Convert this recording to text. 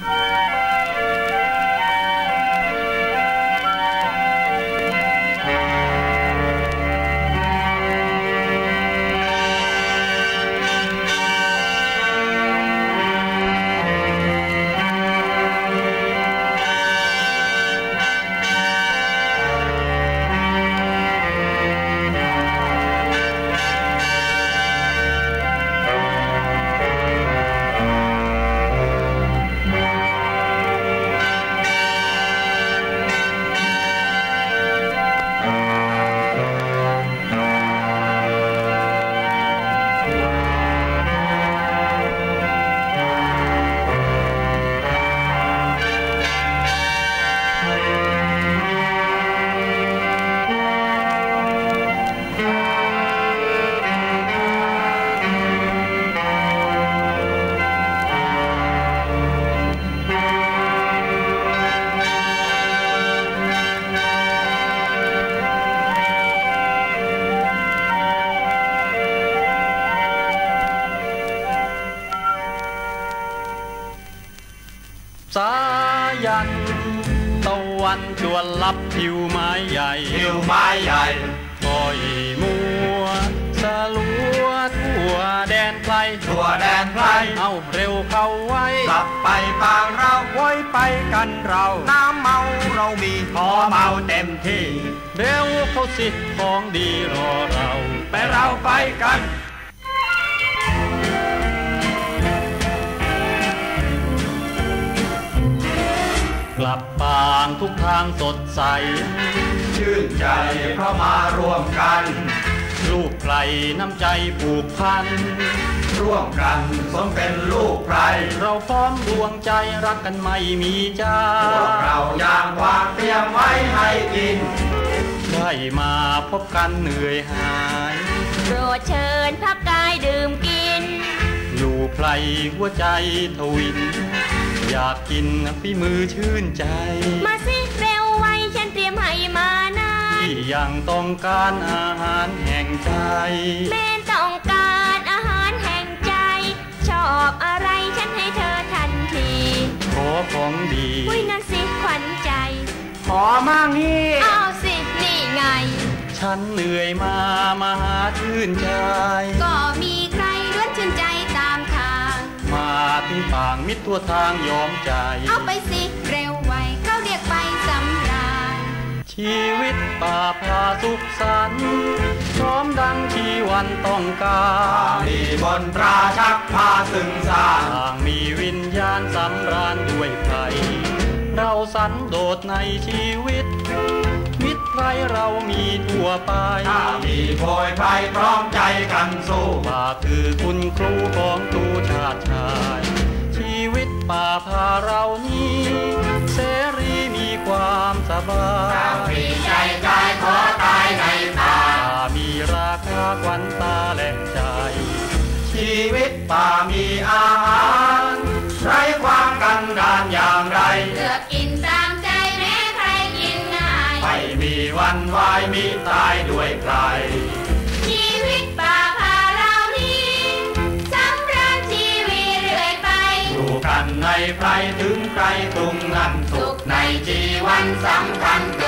Bye. สายันตะวันจวนลับผิวไม้ใหญ่หิวไม้ใหญ่คอยมัวสลัวทั่วแดนไกลทั่วแดนไกลเอาเร็วเข้าไว้กลับไปปางเราไว้ไปกันเรา น้ำเมาเรามีขอเมาเต็มที่ เร็วเข้าสิของดีรอเรา ไปเราไปกัน ลับปางทุกทางสดใส ชื่นใจเพราะมาร่วมกัน ลูกไกลน้ำใจผูกพัน ร่วมกันสมเป็นลูกใครเราพร้อมดวงใจรักกันไม่มีจ้าพวกเราอย่างวางเตรียมไว้ให้กิน ได้มาพบกันเหนื่อยหายโปรดเชิญพักกายดื่มกินลูกไกลหัวใจทวิน อยากกินฝีมือชื่นใจ มาสิเร็วไวฉันเตรียมให้มานานที่ยังต้องการอาหารแห่งใจแม่ต้องการอาหารแห่งใจ ชอบอะไรฉันให้เธอทันทีขอของดีอุ้ยนั่นสิขวัญใจ ขอมั่งนี่เอาสินี่ไง ฉันเหนื่อยมามาหาชื่นใจ ก็มีใครล้วนชื่นใจตามทาง มาถึงปางมิตรทั่วทางยอมใจ เอาไปสิ เร็วไวเขาเรียกไปสำราญ ชีวิตป่าพาสุขสันต์พร้อมดังชีวันต้องการมีมนตราชักพาสึงสานต่างมีวิญญาณสำราญด้วยไพรเราสันโดษในชีวิตมิตรใครเรามีทั่วไป ถ้ามีโพยภัยพร้อมใจกันสู้ป่าคือคุณครูของ เรานี้เสรีมีความสบายมีใจกายขอตายในป่าป่ามีราคาควันตาและใจ ชีวิตป่ามีอาหารไร้ความกันดานอย่างไร เลือกกินตามใจแม้ใครกินง่าย ไม่มีวันวายมี ใครถึงใครตรงนั้นสุขในชีวันสำคัญเกิ